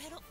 メロ。